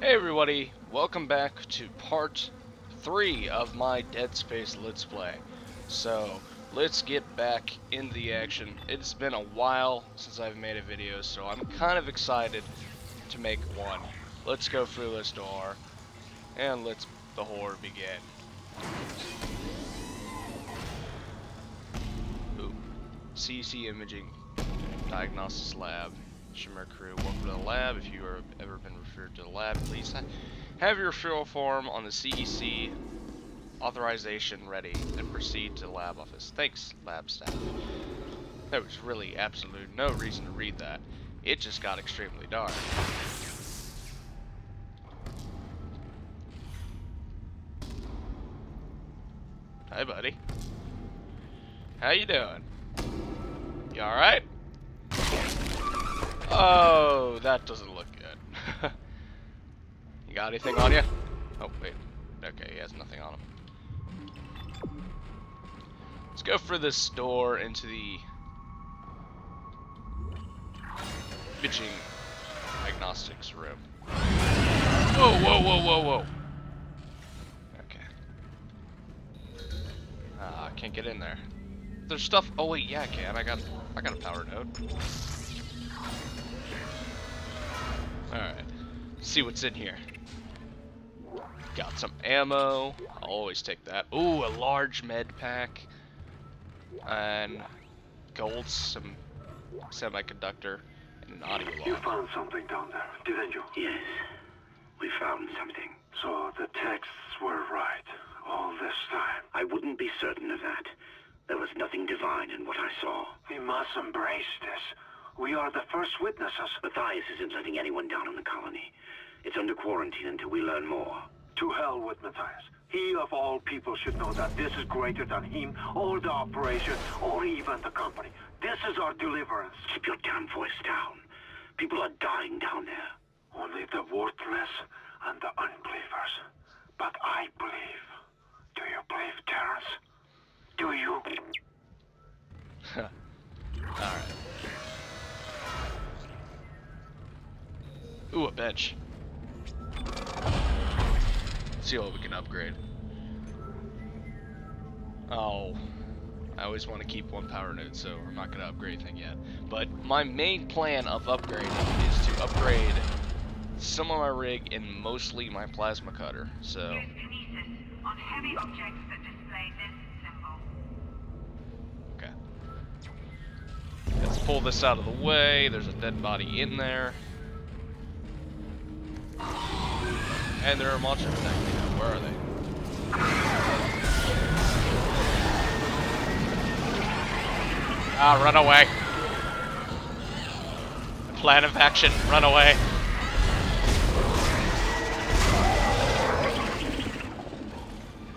Hey everybody, welcome back to part 3 of my Dead Space Let's Play. So, let's get back into the action. It's been a while since I've made a video, so I'm kind of excited to make one. Let's go through this door, and let's the horror begin. Ooh. CC Imaging Diagnosis Lab. Ishimura crew, welcome to the lab. If you have ever been referred to the lab, please ha have your referral form on the CEC authorization ready and proceed to the lab office. Thanks, lab staff. There was really absolutely no reason to read that. It just got extremely dark. Hi, buddy. How you doing? You alright? Oh, that doesn't look good. you got anything on you? Oh, wait. Okay, he has nothing on him. Let's go for this door into the imaging diagnostics room. Whoa, whoa, whoa, whoa, whoa. Okay. Ah, I can't get in there. There's stuff. Oh wait, yeah, I can. I got, I got a power node. See what's in here. Got some ammo. I'll always take that. Ooh, a large med pack. And gold, some semiconductor, and an audio You found something down there, didn't you? Yes, we found something. So the texts were right all this time. I wouldn't be certain of that. There was nothing divine in what I saw. We must embrace this. We are the first witnesses. Matthias isn't letting anyone down in the colony. It's under quarantine until we learn more. To hell with Matthias. He of all people should know that this is greater than him, or the operation, or even the company. This is our deliverance. Keep your damn voice down. People are dying down there. Only the worthless and the unbelievers. But I believe. Do you believe, Terrence? Do you? Alright. Ooh, a bench. see what we can upgrade. Oh. I always want to keep one power node, so I'm not going to upgrade anything yet. But my main plan of upgrading is to upgrade some of my rig and mostly my plasma cutter. So, on heavy objects that display this symbol. okay. Let's pull this out of the way. There's a dead body in there. And there are monsters attacking now. Where are they? Ah, run away. Plan of action, run away.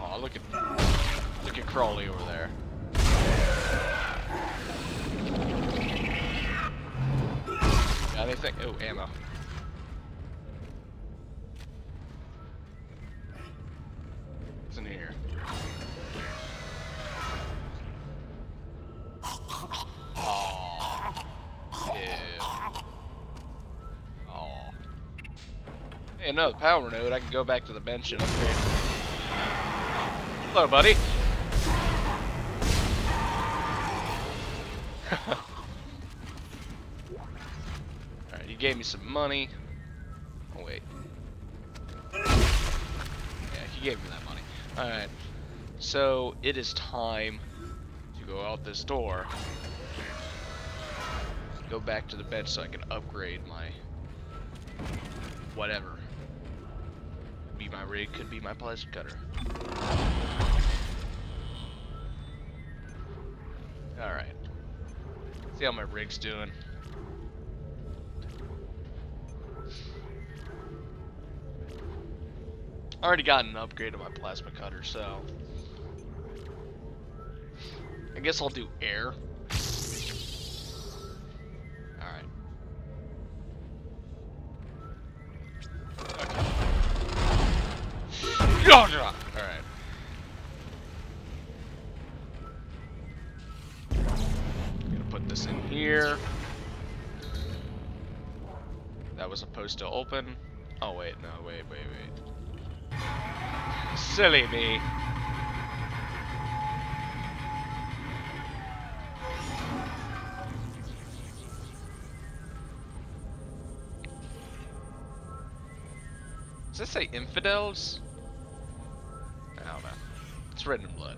Oh, look at look at Crawley over there. Got anything? Oh, ammo. Power node. I can go back to the bench and upgrade. Hello, buddy. Alright, you gave me some money. Oh, wait. Yeah, he gave me that money. Alright. So, it is time to go out this door. Go back to the bench so I can upgrade my... Whatever. Be my rig, could be my plasma cutter. Alright. See how my rig's doing. I already got an upgrade to my plasma cutter, so I guess I'll do air. Alright. Gonna put this in here. That was supposed to open. Oh wait, no, wait, wait, wait. Silly me. Does this say infidels? It's written in blood.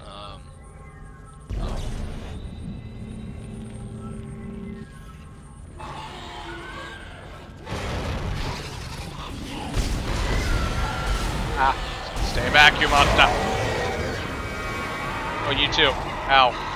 Um. Oh. Ah. Stay back, you monster. Oh, you too. Ow.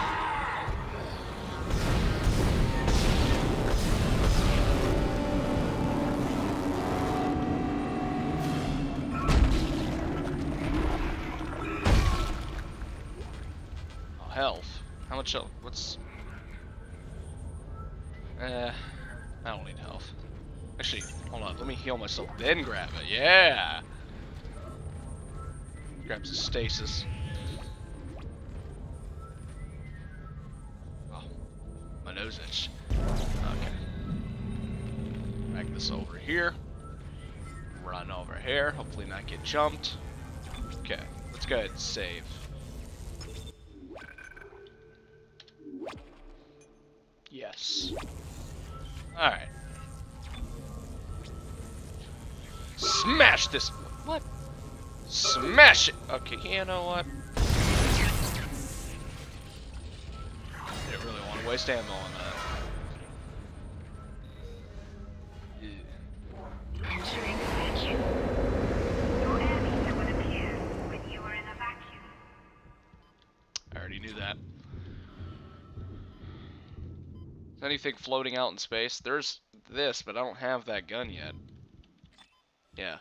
Heal myself, then grab it. Yeah! Grab some stasis. Oh, my nose itch. Okay. Drag this over here. Run over here. Hopefully not get jumped. Okay, let's go ahead and save. Yes. Alright. Smash this! What? Smash it! Okay, you know what? I didn't really want to waste ammo on that. Ew. Entering vacuum. Your air meter will appear when you are in a vacuum. I already knew that. Is anything floating out in space? There's this, but I don't have that gun yet. Yeah.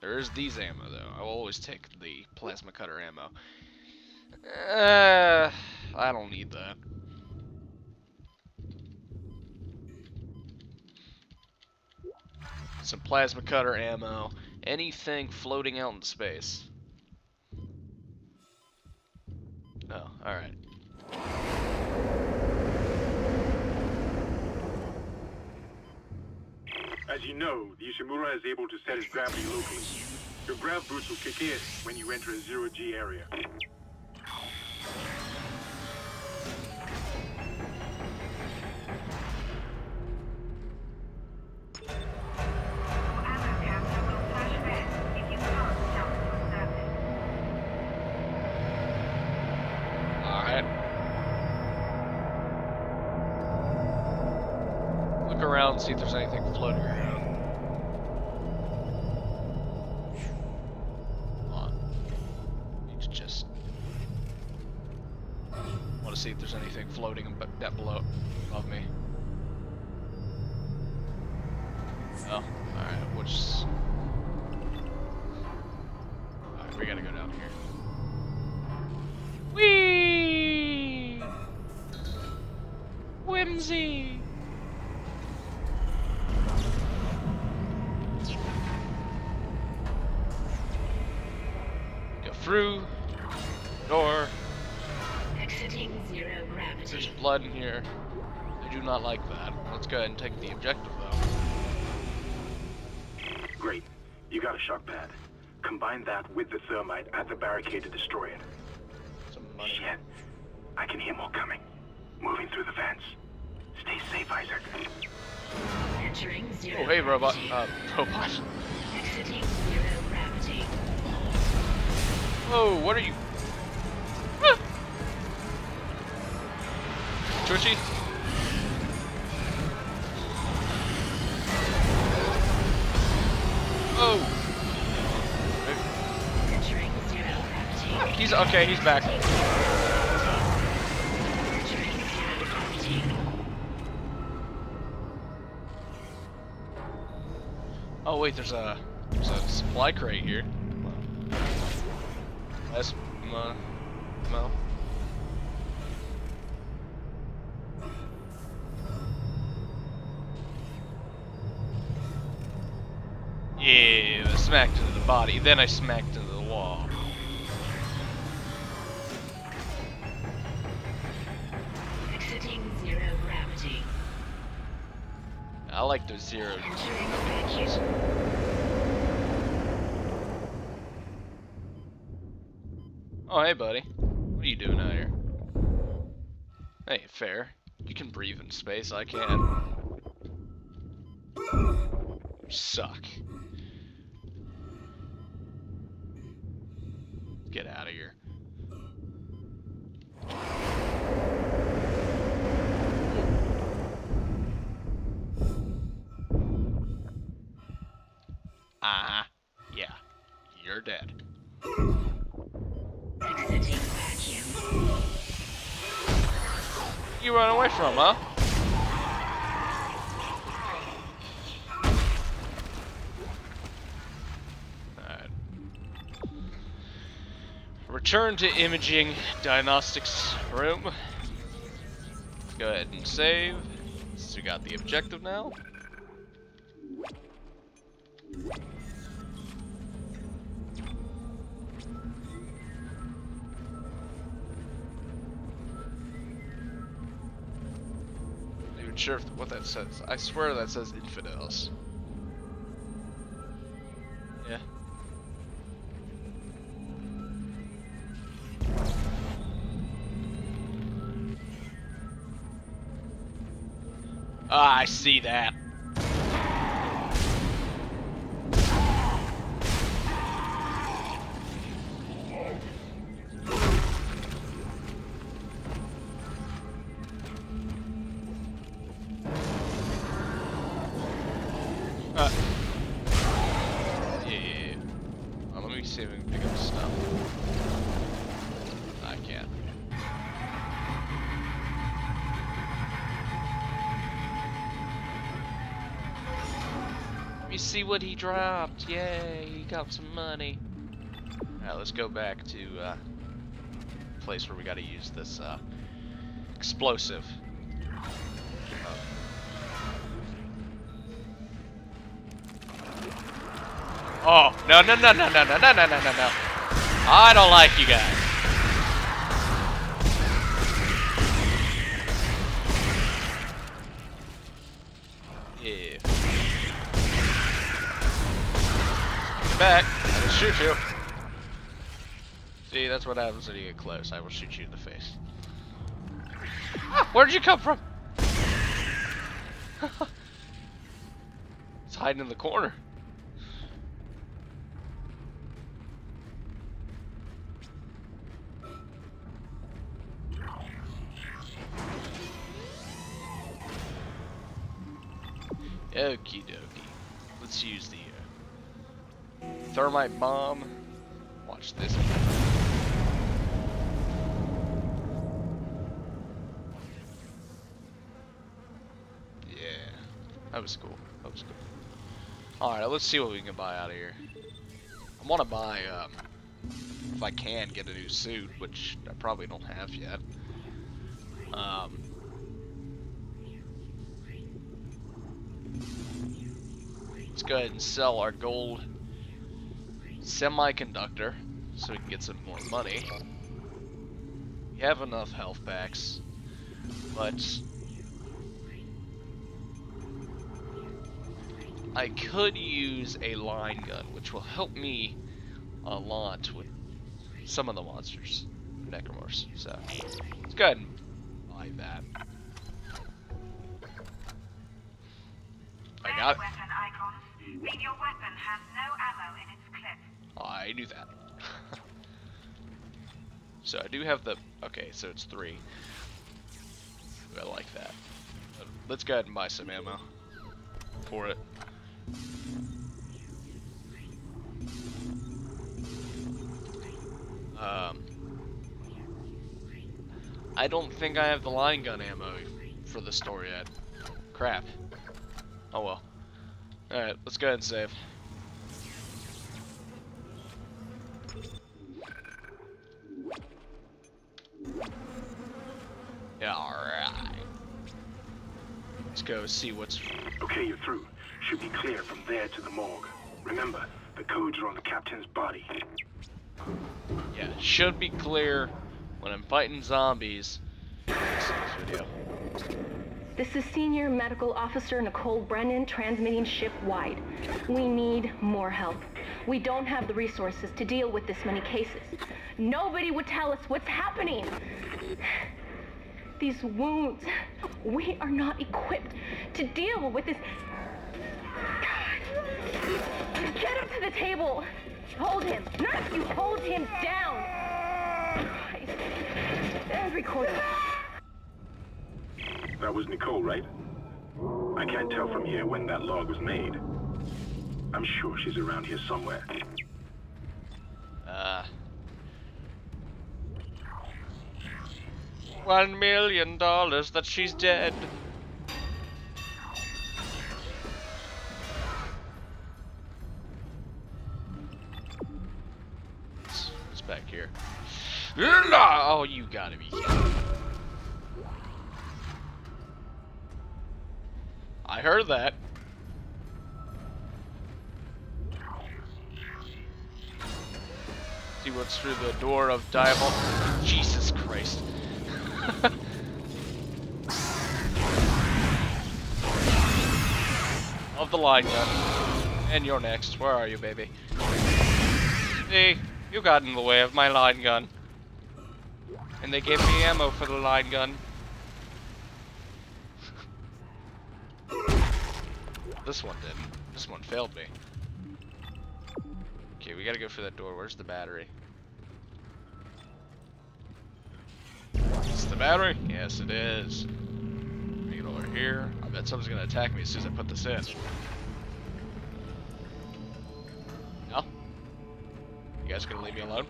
There is these ammo though. I will always take the plasma cutter ammo. Uh, I don't need that. Some plasma cutter ammo. Anything floating out in space. Oh, alright. As you know, the Ishimura is able to set its gravity locally. Your grav boots will kick in when you enter a zero-G area. See if there's anything floating that below above me. Oh, alright, we'll blood in here. I do not like that. Let's go ahead and take the objective though. Great. You got a shock pad. Combine that with the thermite at the barricade to destroy it. Some money. Shit. I can hear more coming. Moving through the vents. Stay safe, Isaac. Entering zero Oh hey robot. Uh, robot. Exiting zero gravity. Whoa, what are you? Twitchy? Oh! He's okay, he's back. Oh wait, there's a there's a supply crate here. Less uh, mo. smacked into the body, then I smacked into the wall. Exiting zero gravity. I like those zero. Oh, hey, buddy. What are you doing out here? Hey, fair. You can breathe in space, I can. You suck. Get out of here. Uh-huh. Yeah. You're dead. You run away from, huh? Alright. Return to imaging diagnostics room. Go ahead and save. So we got the objective now. Not even sure what that says. I swear that says infidels. Ah, I see that. What he dropped. Yay, he got some money. Alright, let's go back to uh, place where we gotta use this uh, explosive. Oh, no, no, no, no, no, no, no, no, no, no, no. I don't like you guys. Back. I will shoot you. See, that's what happens when you get close. I will shoot you in the face. Ah, where'd you come from? it's hiding in the corner. Thermite bomb. Watch this. Yeah, that was cool. That was cool. All right, let's see what we can buy out of here. I want to buy, um, if I can, get a new suit, which I probably don't have yet. Um, let's go ahead and sell our gold semiconductor so we can get some more money. We have enough health packs, but I could use a line gun, which will help me a lot with some of the monsters, necromorphs. So let's go ahead and buy that. I got it. Weapon icon. Read your weapon has no ammo in its clip. I knew that. so I do have the. Okay, so it's three. I like that. Let's go ahead and buy some ammo for it. Um, I don't think I have the line gun ammo for the store yet. Crap. Oh well. Alright, let's go ahead and save. Go see what's. Okay, you're through. Should be clear from there to the morgue. Remember, the codes are on the captain's body. Yeah, should be clear when I'm fighting zombies. Let's this video. This is Senior Medical Officer Nicole Brennan transmitting ship-wide. We need more help. We don't have the resources to deal with this many cases. Nobody would tell us what's happening. These wounds, we are not equipped to deal with this. God. Get him to the table. Hold him. Nurse, you hold him down. Christ. That was Nicole, right? I can't tell from here when that log was made. I'm sure she's around here somewhere. Uh. One million dollars that she's dead. It's, what's back here? Oh, you gotta be kidding. I heard that. See what's through the door of Diamond. Jesus Christ. of the line gun. And you're next. Where are you, baby? See, you got in the way of my line gun. And they gave me ammo for the line gun. This one didn't. This one failed me. Okay, we gotta go for that door. Where's the battery? The battery? Yes, it is. Bring it over here. I bet someone's gonna attack me as soon as I put this in. No? You guys gonna leave me alone?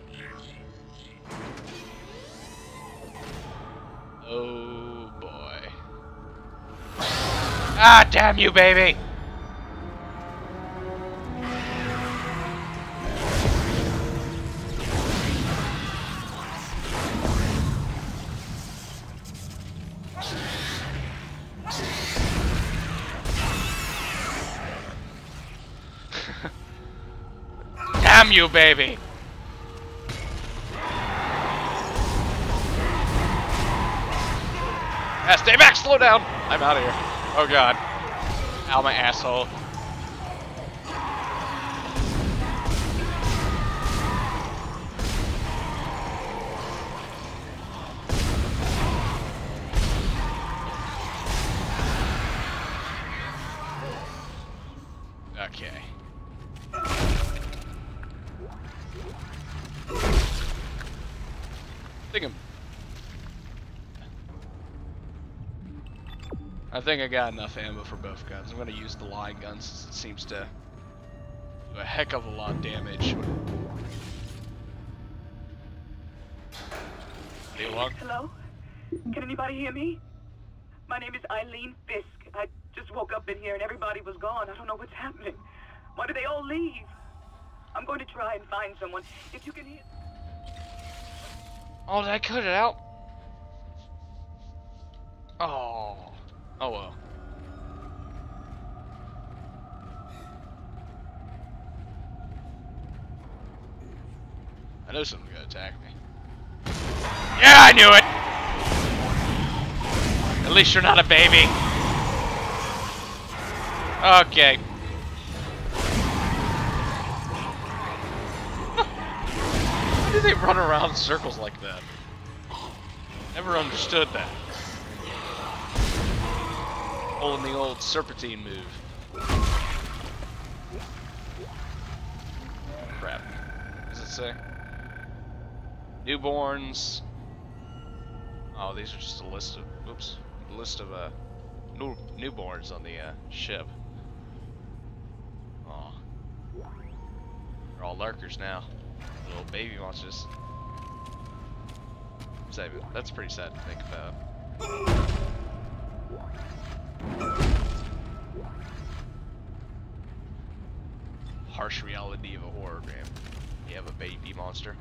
Oh boy. Ah, damn you, baby! You, baby! Yeah, stay back, slow down! I'm out of here. Oh god. Ow, my asshole. Think I got enough ammo for both guns. I'm gonna use the line gun since it seems to do a heck of a lot of damage. Hey, long? Hello? Can anybody hear me? My name is Eileen Fisk. I just woke up in here and everybody was gone. I don't know what's happening. Why did they all leave? I'm going to try and find someone. If you can hear. Oh, did I cut it out? Oh. Oh well. I know someone's gonna attack me. Yeah, I knew it! At least you're not a baby. Okay. Why do they run around in circles like that? Never understood that. Pulling the old serpentine move. Crap. What does it say? Newborns. Oh, these are just a list of, oops, list of uh, new, newborns on the uh, ship. Oh. They're all lurkers now. Little baby monsters. That's pretty sad to think about. Harsh reality of a horror game. You have a baby monster.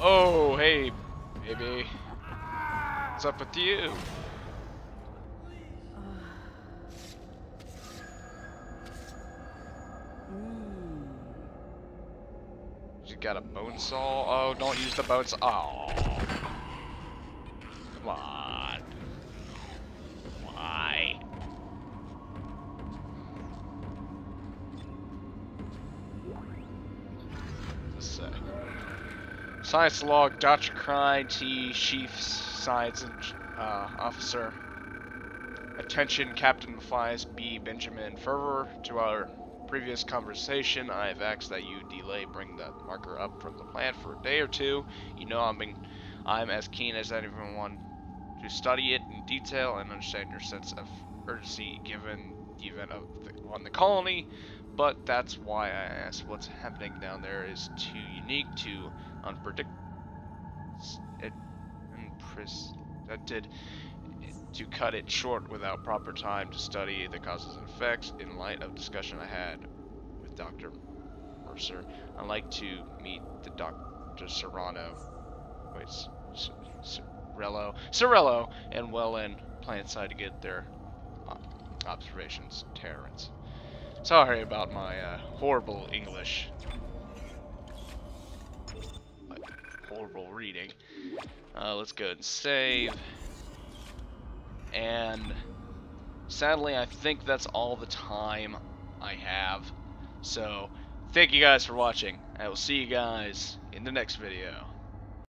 Oh, hey, baby. What's up with you? You got a bone saw. Oh, don't use the bone saw. Oh. Come on. Why? Let's say. Science log, Dr. Cry, T, Chiefs, Science uh, Officer. Attention, Captain Matthias B. Benjamin. Further to our previous conversation, I have asked that you delay bring the marker up from the plant for a day or two. You know I'm, being, I'm as keen as anyone to study it in detail and understand your sense of urgency given event the, on the colony, but that's why I asked what's happening down there is too unique, too unpredictable, to cut it short without proper time to study the causes and effects in light of discussion I had with Dr. Mercer. I'd like to meet the Dr. Serrano, wait, Cirello, Cirello, and well in plant side to get their observations, Terrence. Sorry about my uh, horrible English. Horrible reading. Uh, let's go and save. And sadly, I think that's all the time I have. So, thank you guys for watching. I will see you guys in the next video.